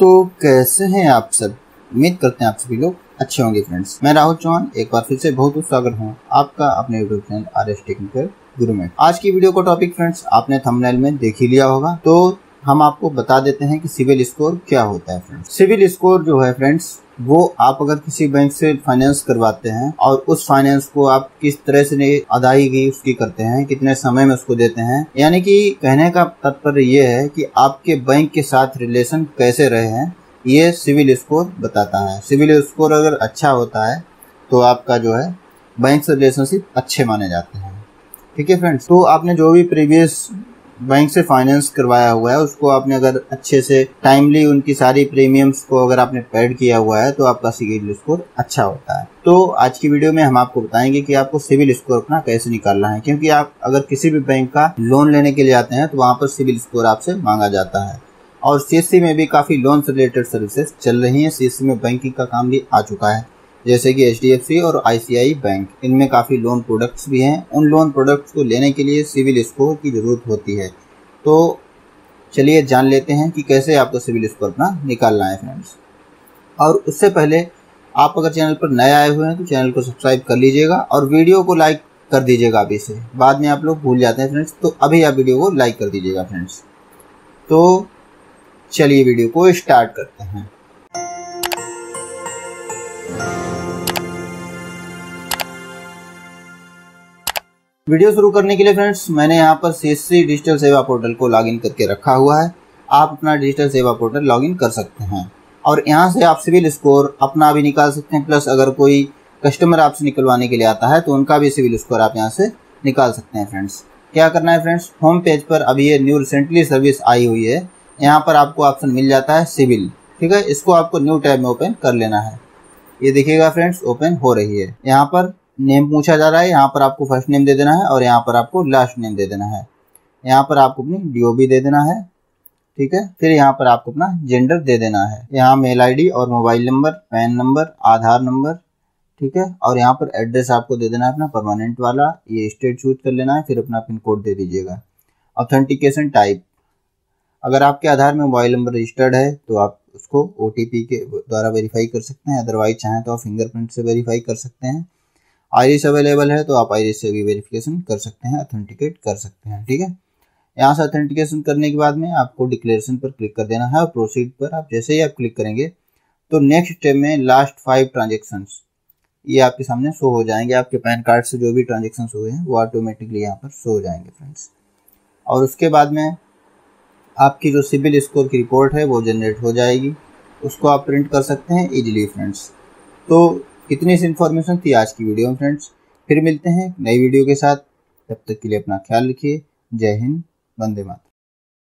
तो कैसे हैं आप सब? उम्मीद करते हैं आप सभी लोग अच्छे होंगे फ्रेंड्स मैं राहुल चौहान, एक बार फिर से बहुत बहुत स्वागत हूँ आपका अपने YouTube channel R S technical guru में. आज की वीडियो का टॉपिक फ्रेंड्स आपने थंबनेल में देख ही लिया होगा. तो हम आपको बता देते हैं कि सिविल स्कोर क्या होता है फ्रेंड्स सिविल स्कोर जो है फ्रेंड्स वो आप अगर किसी बैंक से फाइनेंस करवाते हैं और उस फाइनेंस को आप किस तरह से अदायगी उसकी करते हैं, कितने समय में उसको देते हैं, यानी कि कहने का तात्पर्य ये है कि आपके बैंक के साथ रिलेशन कैसे रहे हैं, ये सिविल स्कोर बताता है। सिविल स्कोर अगर अच्छा होता है तो आपका जो है बैंक से रिलेशनशिप अच्छे माने जाते हैं। ठीक है फ्रेंड्स तो आपने जो भी प्रीवियस बैंक से फाइनेंस करवाया हुआ है, उसको आपने अगर अच्छे से टाइमली उनकी सारी प्रीमियम्स को अगर आपने पेड किया हुआ है तो आपका सिविल स्कोर अच्छा होता है। तो आज की वीडियो में हम आपको बताएँगे कि आपको सिविल स्कोर अपना कैसे निकालना है, क्योंकि आप अगर किसी भी बैंक का लोन लेने के लिए आते हैं तो वहाँ पर सिविल स्कोर आपसे मांगा जाता है। और सी में भी काफ़ी लोन से रिलेटेड सर्विसेज़ चल रही हैं सी में बैंकिंग का काम भी आ चुका है। जैसे कि HDFC और आई बैंक इनमें काफ़ी लोन प्रोडक्ट्स भी हैं। उन लोन प्रोडक्ट्स को लेने के लिए सिविल स्कोर की ज़रूरत होती है। तो चलिए जान लेते हैं कि कैसे आपको सिविल स्कोर अपना निकालना है फ्रेंड्स और उससे पहले आप अगर चैनल पर नए आए हुए हैं तो चैनल को सब्सक्राइब कर लीजिएगा और वीडियो को लाइक कर दीजिएगा अभी से बाद में आप लोग भूल जाते हैं फ्रेंड्स तो अभी आप वीडियो को लाइक कर दीजिएगा फ्रेंड्स तो चलिए वीडियो को स्टार्ट करते हैं। वीडियो शुरू करने के लिए फ्रेंड्स, मैंने यहाँ पर सी डिजिटल सेवा पोर्टल को लॉगिन करके रखा हुआ है। आप अपना डिजिटल सेवा पोर्टल लॉगिन कर सकते हैं। और यहाँ से आप सिविल स्कोर अपना भी निकाल सकते हैं, प्लस अगर कोई कस्टमर आपसे निकलवाने के लिए आता है तो उनका भी सिविल स्कोर आप यहाँ से निकाल सकते हैं फ्रेंड्स। क्या करना है फ्रेंड्स, होम पेज पर अभी ये न्यू रिसेंटली सर्विस आई हुई है। यहाँ पर आपको ऑप्शन मिल जाता है सिविल, ठीक है? इसको आपको न्यू टैब में ओपन कर लेना है। ये देखिएगा फ्रेंड्स, ओपन हो रही है। यहाँ पर नेम पूछा जा रहा है, यहाँ पर आपको फ़र्स्ट नेम दे देना है और यहाँ पर आपको लास्ट नेम दे देना है। यहाँ पर आपको अपनी डीओबी दे देना है, ठीक है? फिर यहाँ पर आपको अपना जेंडर दे देना है। यहाँ मेल आईडी और mobile number PAN number Aadhaar number ठीक है? और यहाँ पर एड्रेस आपको दे देना है अपना परमानेंट वाला, ये स्टेट चूज़ कर लेना है, फिर अपना पिन कोड दे दीजिएगा। ऑथेंटिकेशन टाइप अगर आपके आधार में मोबाइल नंबर रजिस्टर्ड है तो आप उसको ओटीपी के द्वारा वेरीफाई कर सकते हैं अदरवाइज़ चाहें तो आप फिंगरप्रिंट से वेरीफाई कर सकते हैं। आईरिस अवेलेबल है तो आप आईरिस से भी वेरिफिकेशन कर सकते हैं अथेंटिकेट कर सकते हैं, ठीक है? यहाँ से अथेंटिकेशन करने के बाद में आपको डिक्लेरेशन पर क्लिक कर देना है और प्रोसीड पर आप जैसे ही आप क्लिक करेंगे तो नेक्स्ट स्टेप में लास्ट फाइव ट्रांजेक्शन ये आपके सामने शो हो जाएँगे। आपके पैन कार्ड से जो भी ट्रांजेक्शन हुए हैं, वो ऑटोमेटिकली यहाँ पर शो हो जाएँगे फ्रेंड्स और उसके बाद में आपकी जो सिविल स्कोर की रिपोर्ट है, वो जनरेट हो जाएगी। उसको आप प्रिंट कर सकते हैं इजीली फ्रेंड्स तो इतनी सी इन्फॉर्मेशन थी आज की वीडियो में फ्रेंड्स फिर मिलते हैं नई वीडियो के साथ. तब तक के लिए अपना ख्याल रखिए. जय हिंद. वंदे मातरम.